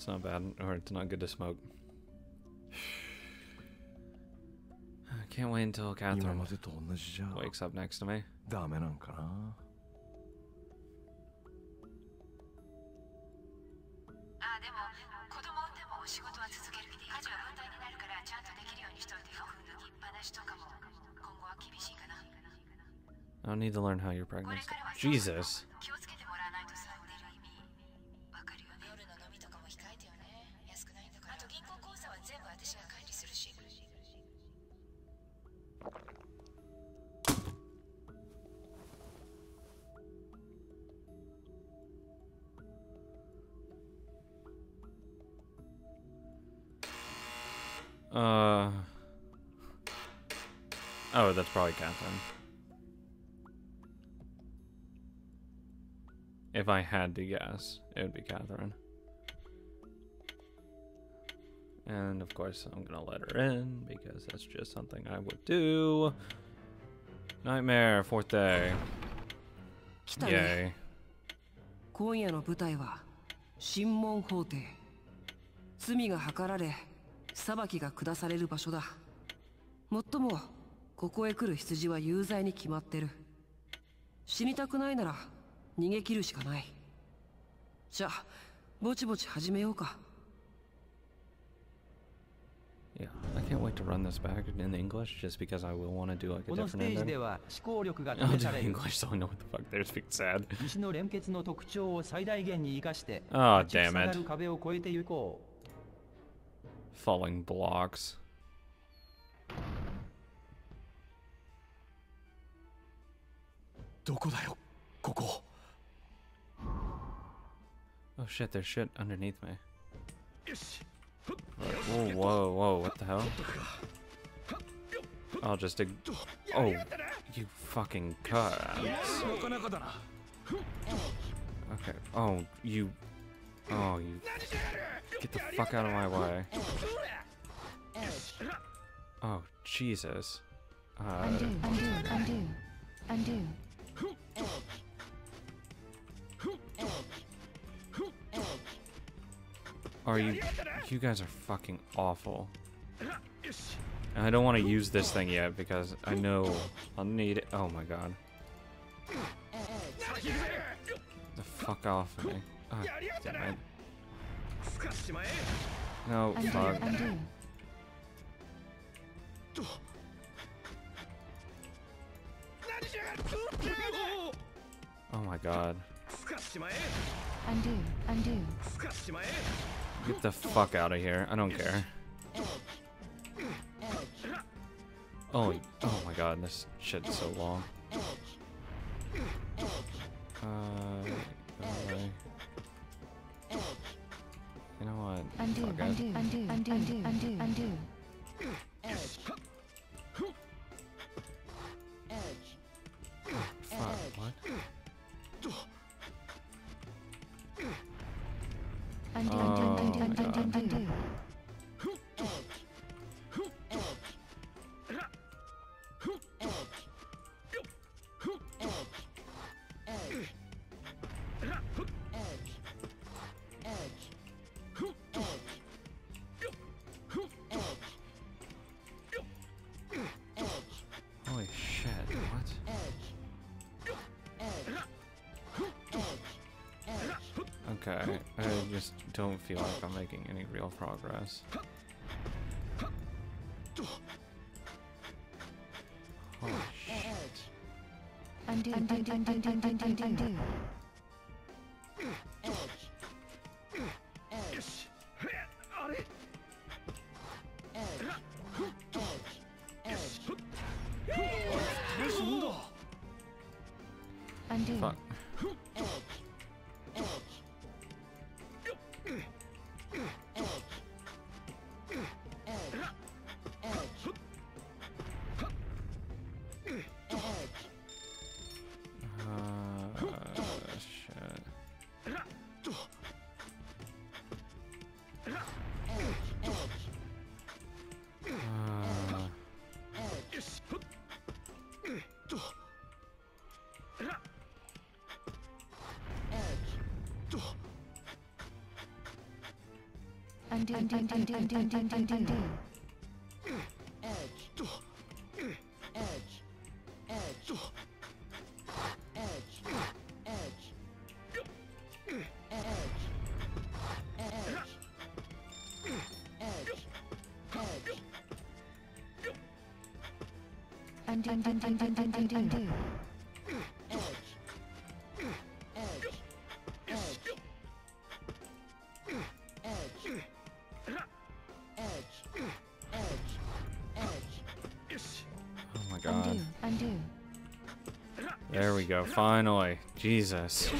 It's not bad, or it's not good to smoke. I can't wait until Catherine wakes up next to me. I don't need to learn how you're pregnant. Jesus. Uh. Oh, that's probably Catherine. If I had to guess, it would be Catherine. And of course, I'm gonna let her in because that's just something I would do. Nightmare, fourth day. 来たね Yay. 今夜の舞台は審問法廷罪が計られ 裁きが下される場所だもっともここへ来る羊は有罪に決まってる死にたくないなら逃げ切るしかないじゃあぼちぼち始めようか Yeah, I can't wait to run this back in English just because I will want to do like a このス different テージ ending. では思考力が I'll 試 do English so I know what the fuck they're speaking sad. 石の連結の特徴を最大限に生かして Oh, 立ち damn it. falling blocks. Oh shit, there's shit underneath me. Whoa, whoa, whoa, what the hell? I'll just... oh, you fucking cut. Okay, oh, you... Oh, you... Get the fuck out of my way. Oh, Jesus. Uh, Undo, undo, undo, undo. are you. You guys are fucking awful. And I don't want to use this thing yet because I know I'll need it. Oh my god. The fuck off of me. Ah, damn it. No, fuck. Undo. Oh my god. Undo, undo. Get the fuck out of here. I don't care. Oh, oh my god, this shit's so long. Uh, uh you know what? Undo, Fuck it. undo, undo, undo, undo, undo, undo. Fuck, what? Undo, Oh undo, my undo, undo, God. undo. Don't feel like I'm making any real progress. Shit. Undo, undo, undo, undo, undo, undo, undo. Undo. Undo. Undo. Undo. Undo. Undo. Undo. Undo. Undo. Undo. Undo. Undo. Undo. Oh Finally. Jesus.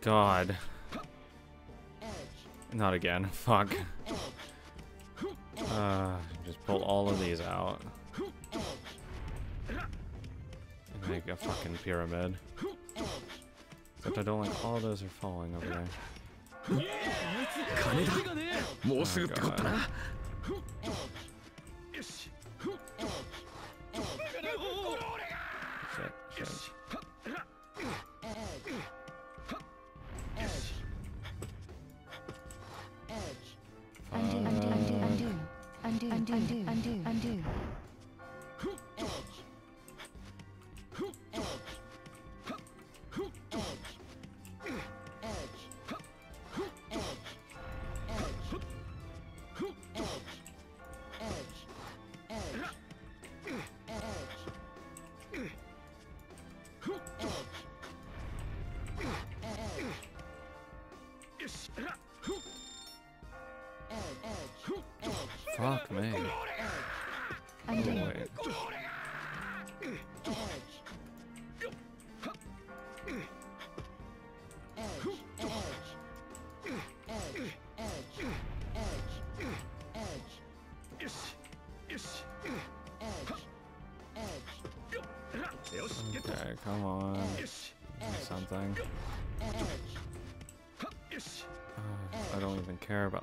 God. Not again. Fuck. Uh, just pull all of these out. And make a fucking pyramid. Except I don't like all those are falling over there. 金だ Undo. Undo.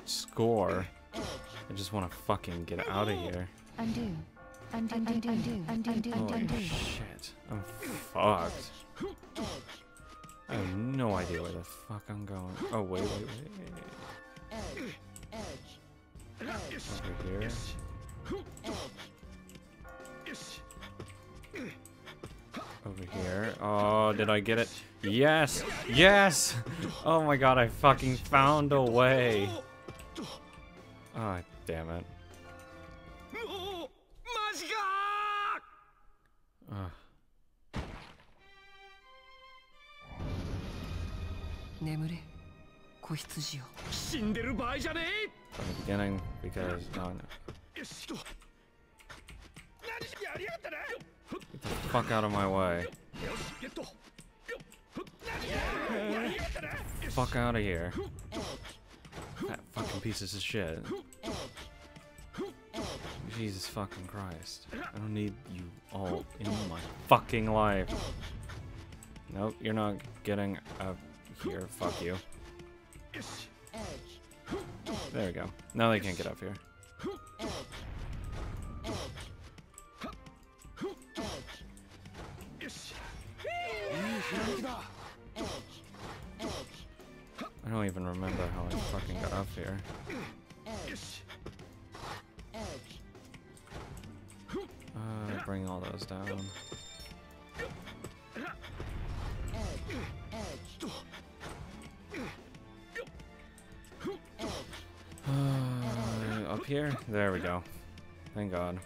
Score. I just want to fucking get out of here. Undo. Undo. Undo. Undo. Undo. Undo. Undo. Holy Undo. shit. I'm fucked. I have no idea where the fuck I'm going. Oh, wait, wait, wait. Over here. Over here. Oh, did I get it? Yes! Yes! Oh my god, I fucking found a way. Ah, oh, damn it. Ugh. From the beginning, because no, no. Get the fuck out of my way. Get the Fuck out of here. Fucking pieces of shit. Jesus fucking Christ. I don't need you all in my fucking life. Nope, you're not getting up here. Fuck you. There we go. Now they can't get up here. Fucking got up here. Uh, bring all those down. Uh, up here? There we go. Thank God.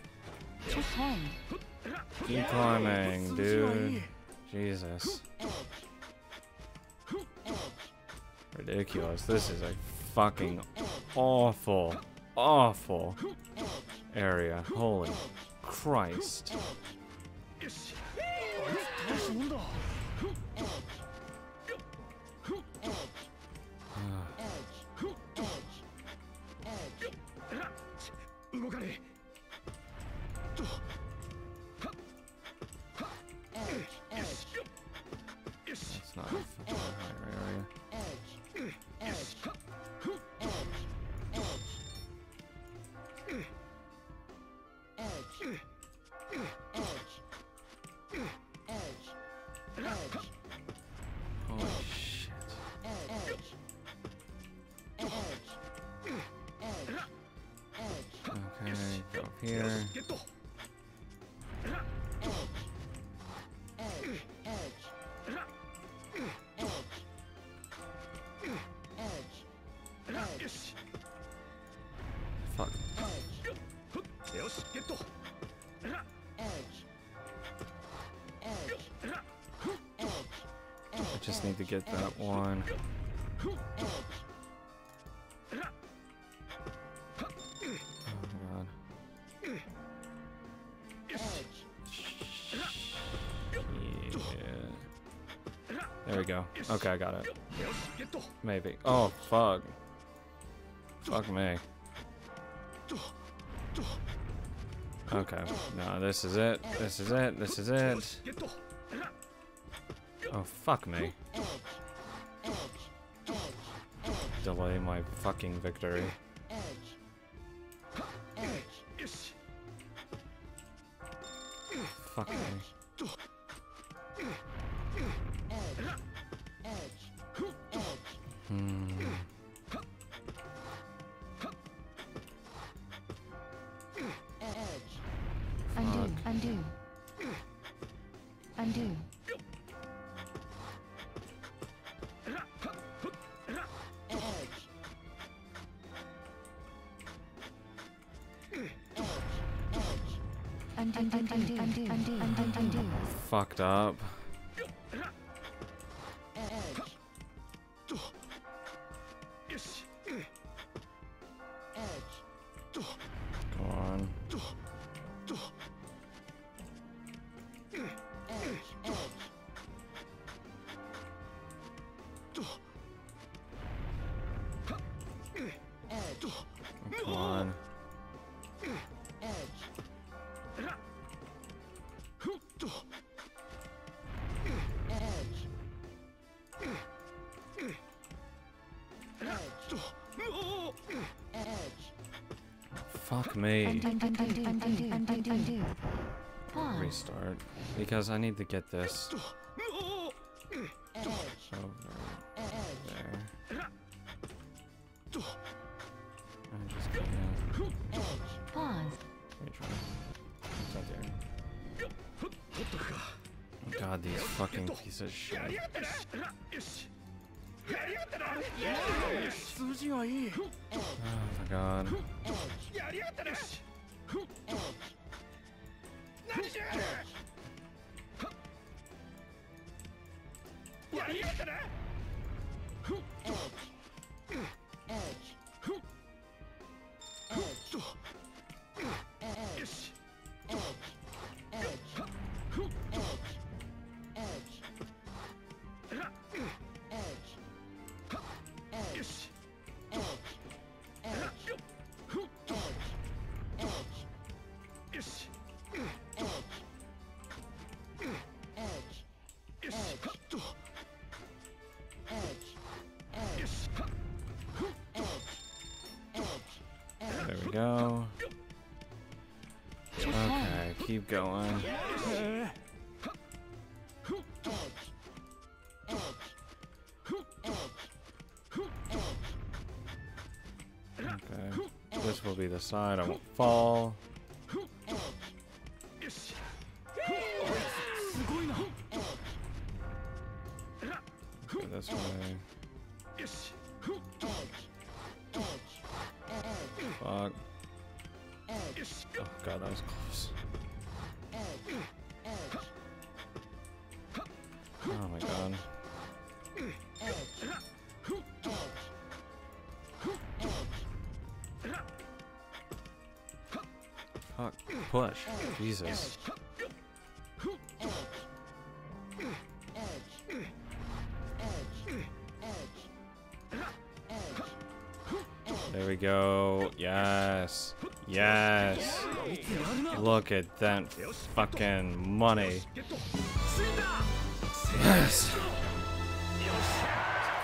Keep climbing, dude. Jesus. Ridiculous. This is a fucking awful, awful area. Holy Christ. just need to get that one. Oh, there we go. Okay, I got it. Maybe. Oh, fuck. Fuck me. Okay. No, this is it. This is it. This is it. Fuck me. Delay my fucking victory. Fuck me. Fucked up. よし Come on. Come Pause. Restart. Because I need to get this over there. I just can't. Pause. Retry. It's not やりやがったな going. Okay. This will be the side I won't fall. Go this way. Fuck. Oh god, that was close. push. Jesus. There we go. Yes. Yes. Look at that fucking money. Yes.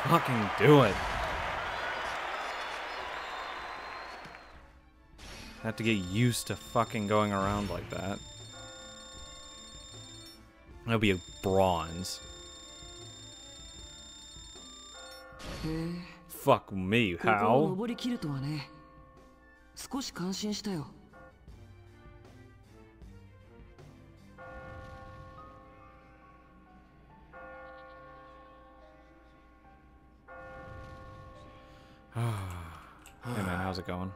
Fucking do it. have to get used to fucking going around like that. That'll be a bronze. Fuck me, how? Hey man, how's it going?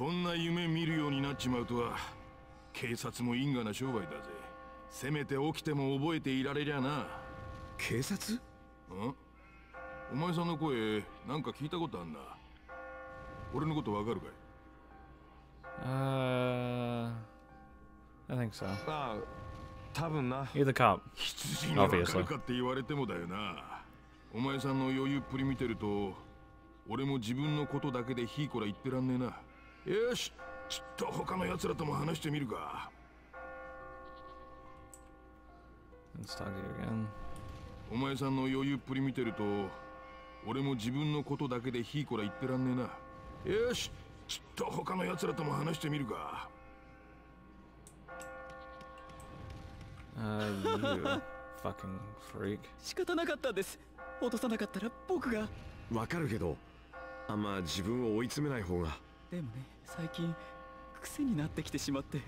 こんな夢見るようになっちまうとは警察も因果な商売だぜ。せめて起きても覚えていられりゃな。警察？ん？お前さんの声なんか聞いたことあんな。俺のことわかるかい？Uh, I think so. ああ多分な。You're the cop. 羊にわか Obviously. るかって言われてもだよな。お前さんの余裕っぷり見てると俺も自分のことだけでひいこら言ってらんねえなよし。ちょっと他の奴らとも話してみるか。Let's talk to you again. お前さんの余裕っぷり見てると俺も自分のことだけでひいこら言ってらんねえな。よし。ちょっと他の奴らとも話してみるか。Uh, you fucking freak. 仕方なかったんです。落とさなかったら僕が。わかるけどあんま自分を追い詰めない方がでもね最近癖になってきてしまって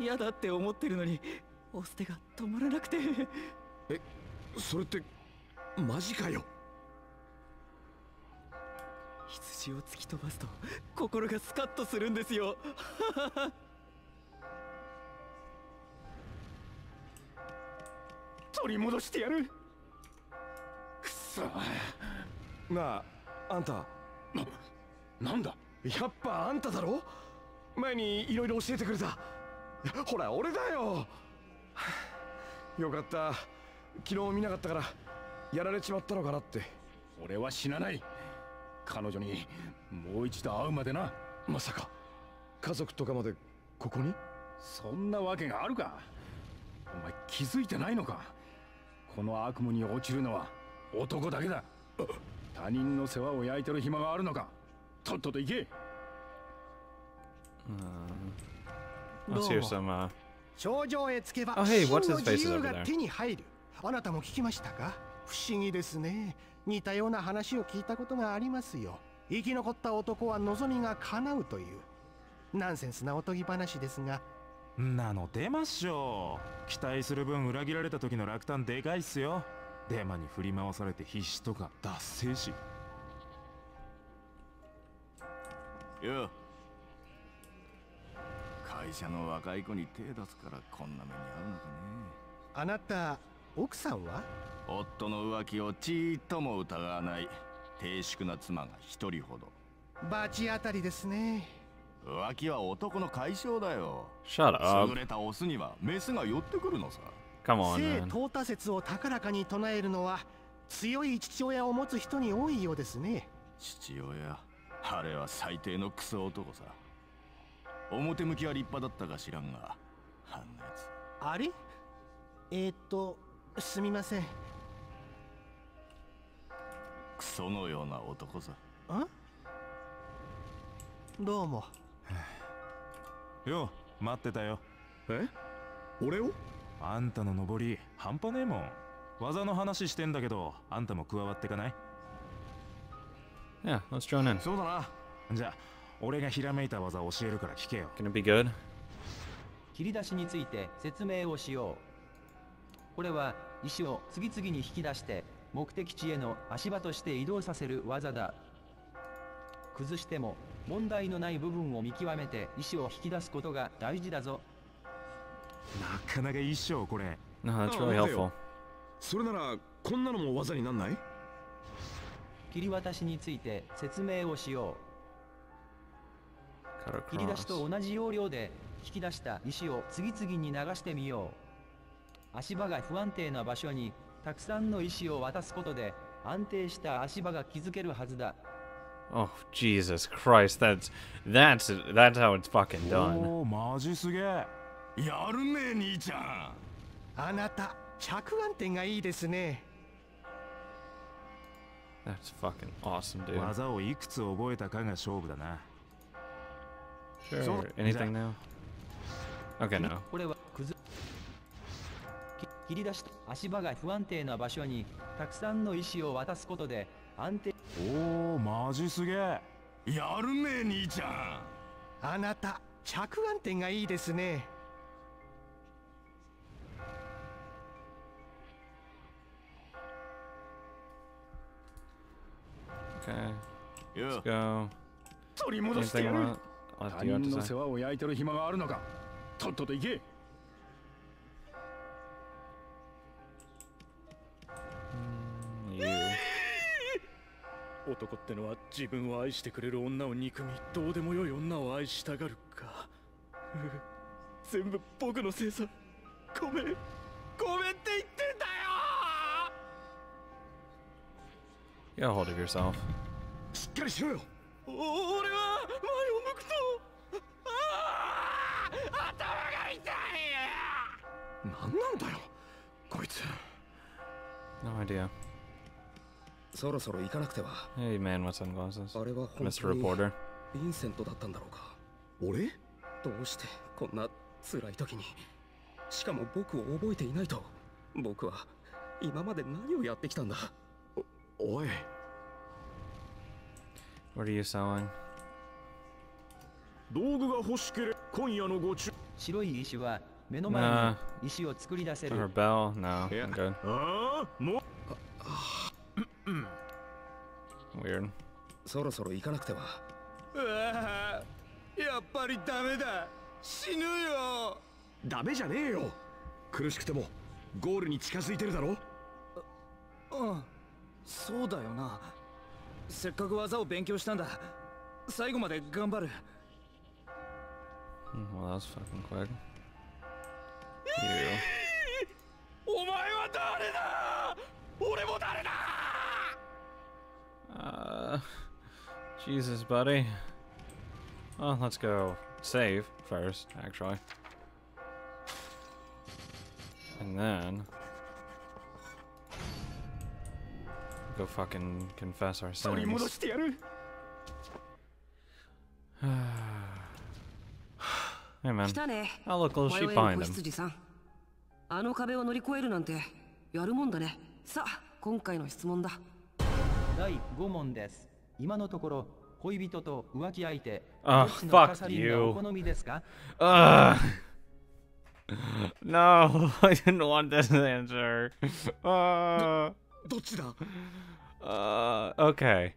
嫌だって思ってるのに押す手が止まらなくて。それってマジかよ。羊を突き飛ばすと心がスカッとするんですよ。取り戻してやる。くそ。なああんた。なんだ？やっぱあんただろ？前にいろいろ教えてくれた。ほら俺だよ。よかった。昨日見なかったからやられちまったのかなって。俺は死なない。彼女にもう一度会うまでな。まさか家族とかまでここに？そんなわけがあるか。お前気づいてないのか？この悪夢に落ちるのは男だけだ。他人の世話を焼いてる暇があるのか？とっとと行け Let's hear some, uh, 頂上へ着けば Oh, hey, 真 what's の his face 自 is 由 over が there. 手に入る。あなたも聞きましたか？不思議ですね。似たような話を聞いたことがありますよ。生き残った男は望みが叶うという。ナンセンスなおとぎ話ですが。なの出まっしょ期待する分裏切られた時の落胆でかいっすよ。デマに振り回されて必死とか脱製し。よ会社の若い子に手出すからこんな目に遭うのかね。あなた奥さんは？夫の浮気をちーっとも疑わない低粛な妻が一人ほど。罰当たりですね。浮気は男の解消だよ。Shut up. 優れたオスにはメスが寄ってくるのさ。Come on, 性.淘汰説を高らかに唱えるのは強い父親を持つ人に多いようですね。父親あれは最低のクソ男さ表向きは立派だったか知らんがあんなやつあれ？えー、っとすみません。クソのような男さ。あ？どうも。よ待ってたよ。え？俺を？あんたの登り半端ねえもん。技の話してんだけどあんたも加わってかない？Yeah, let's join in. そうだな。じゃあ俺がひらめいた技教えるから聞けよ。Gonna be good? 切り出しについて説明をしよう。これは石を次々に引き出して目的地への足場として移動させる技だ。崩しても問題のない部分を見極めて石を引き出すことが大事だぞ。なかなかいいっしょこれ。No, that's Oh, really helpful. それならこんなのも技になんない？切り渡しについて説明をしよう切り出し.と同じ要領で引き出した石を次々に流してみよう足場が不安定な場所にたくさんの石を渡すことで安定した足場が築けるはずだ Oh, Jesus Christ. That's, that's, that's how it's fucking done. おおマジすげえやるね兄ちゃんあなた着眼点がいいですね That's fucking awesome, dude. 技をいくつ覚えたかが勝負だな Sure. Anything now? Okay, no. これは切り出した足場が不安定な場所にたくさんの石を渡すことで安定おおマジすげえやるね兄ちゃんあなた着眼点がいいですね Okay. Let's go. 取り戻して Anything やる left 他人の世?話を焼いてる暇があるのか。とっとと行け。You. 男ってのは自分を愛してくれる女を憎みどうでもよい女を愛したがるか。全部僕のせいさ。ごめん。ごめんって言ってんだよ！Get a hold of yourself. しっかりしろよ。お俺は No idea. そろそろ行かなくては Hey, man with sunglasses. あれは本 Mr. 当に Reporter. ヴィンセントだったんだろうか俺どうしてこんな辛い時にしかも僕を覚えていないと僕は今まで何をやってきたんだおい What are you selling? 道具が欲しけれ今夜のご注白い石は 目の前.に石を作り出せ Her る bell? No. I'm good. Weird. そろそろ行かなくてはやっぱりダメだ死ぬよダメじゃねえよ苦しくてもゴールに近づいてるだろ？うんそうだよなせっかく技を勉強したんだ最後まで頑張る Hmm, Well, that was fucking quick. you. Uh, Jesus, buddy. Well, let's go save first, actually. And then... Go fucking confess our sins. hey man, I'll look close she find him. あの壁を乗り越えるなんてやるもんだねさあ今回の質問だ第5問です今のところ恋人と浮気相手 Ah, どっちの fuck you. がお好みですか Ugh. No, I didn't want this answer. Uh, どっちだ uh, okay.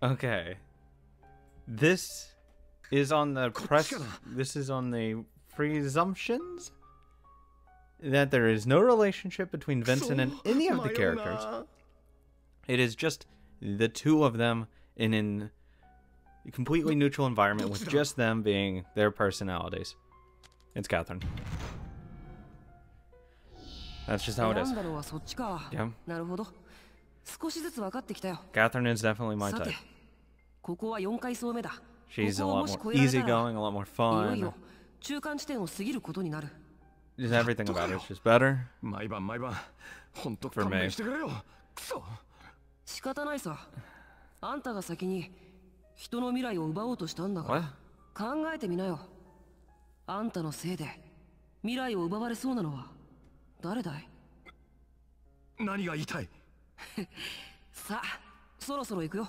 Okay. This is on the press. This is on the presumptions that there is no relationship between Vincent and any of the characters. It is just the two of them in a completely neutral environment with just them being their personalities. It's Catherine. That's just how it is. Yeah. Catherine is definitely my type. She's a lot more easygoing, a lot more fun. Just everything about it is just better? 毎晩毎晩本当してくれよ仕方ないさあんたが先に人の未来を奪おうとしたんだから考えてみなよあんたのせいで未来を奪われそうなのは誰だい何が言いたいさあそろそろ行くよ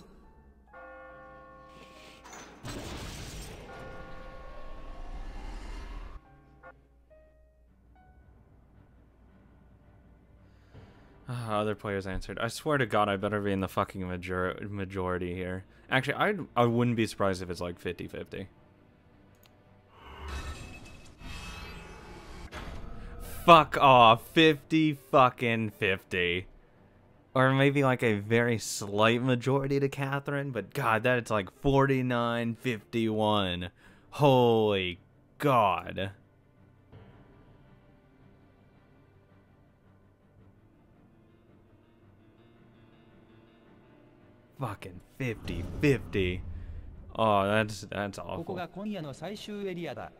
Ah, other players answered. I swear to God, I better be in the fucking major- majority here. Actually, I I wouldn't be surprised if it's like 50-50. Fuck off, 50 fucking 50. Or maybe like a very slight majority to Catherine, but god, that it's like 49-51. Holy god. Fucking 50-50. Oh, that's that's ここ awful. が今夜の最終エリアだ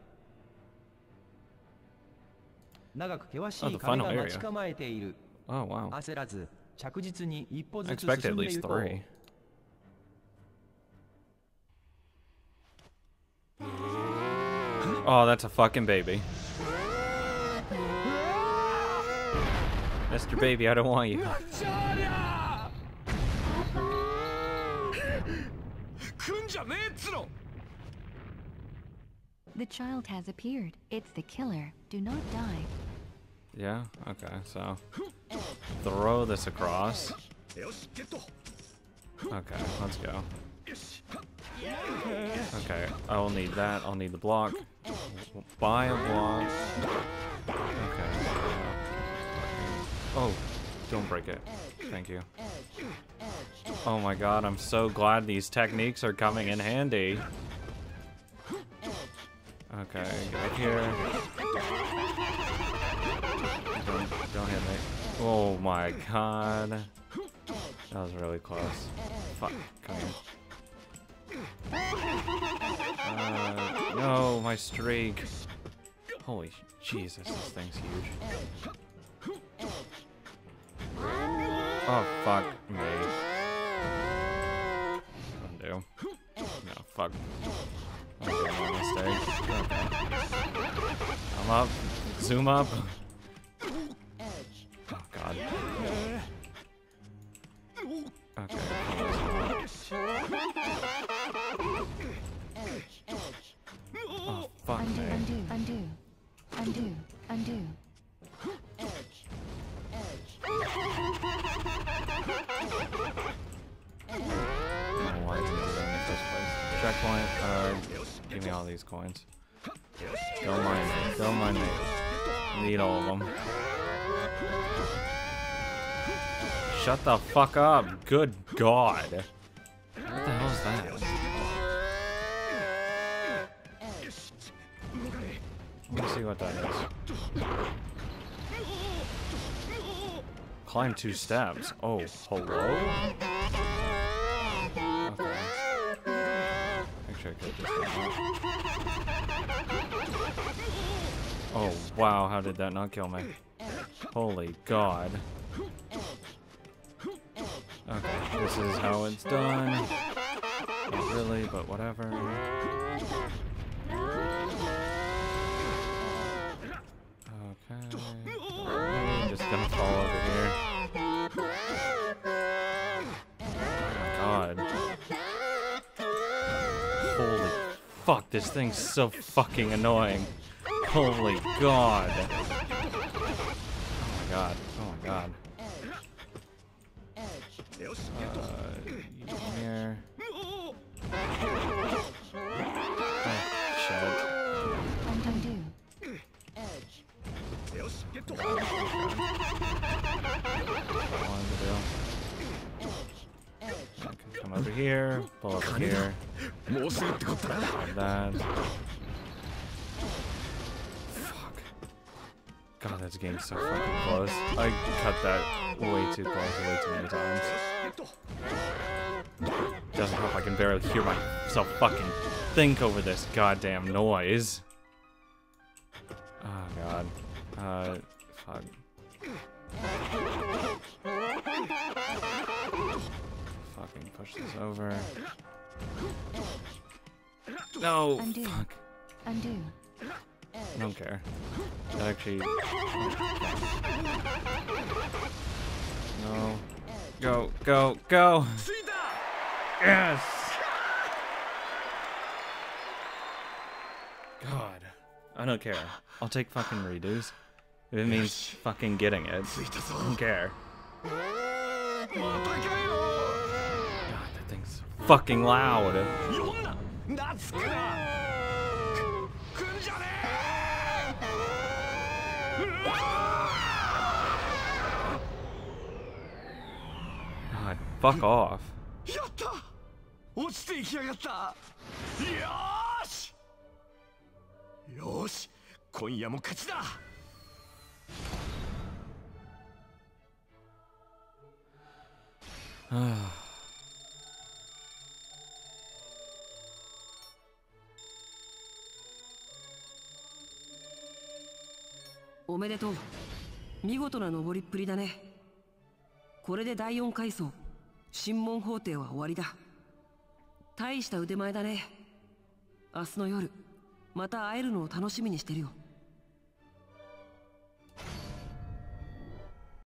長く険し Oh, い the 壁 final が area. 待ち構えている Oh, wow. 焦らず着実に一歩 I ずつ expected 進 at んで least いこう three. Oh, that's a fucking baby. Mr. Baby, I don't want you. The child has appeared. It's the killer. Do not die. Yeah, okay, so throw this across. Okay, let's go. Okay, I will need that. I'll need the block. Buy a block. Okay. Uh, oh, don't break it. Thank you. Oh my god, I'm so glad these techniques are coming in handy. Okay, get up here. Don't, don't hit me. Oh my god. That was really close. Fuck, come here. Uh, no, my streak. Holy Jesus, this thing's huge. Oh, fuck me. Undo. No, fuck. Okay. I'm up. Zoom up. These coins. Don't mind me. Don't mind me. Need all of them. Shut the fuck up. Good God. What the hell is that? Let me see what that is. Climb two steps. Oh, hello? Okay. I one. Oh, wow, how did that not kill me? Holy God. Okay, this is how it's done. Not really, but whatever. Okay. I'm just gonna fall over here. Oh my god. Holy fuck, this thing's so fucking annoying. Holy god. Oh my god. Oh my god. Uh, here. Oh. What do I do? I can come over here, pull over here, grab that. God, that's getting so fucking close. I cut that way too close, way too many times. Doesn't help I can barely hear myself fucking think over this goddamn noise. Oh god. Uh, fuck. Fucking push this over. No, Undo. fuck. Undo. I don't care. That actually. No. Go, go, go! Yes! God. I don't care. I'll take fucking redos. If it means fucking getting it. I don't care. God, that thing's fucking loud. Fuck off. やった。落ちていきやがった。よーし。よーし。今夜も勝ちだ。おめでとう。見事な登りっぷりだね。これで第4階層審問法廷は終わりだ。大した腕前だね。明日の夜また会えるのを楽しみにしてるよ。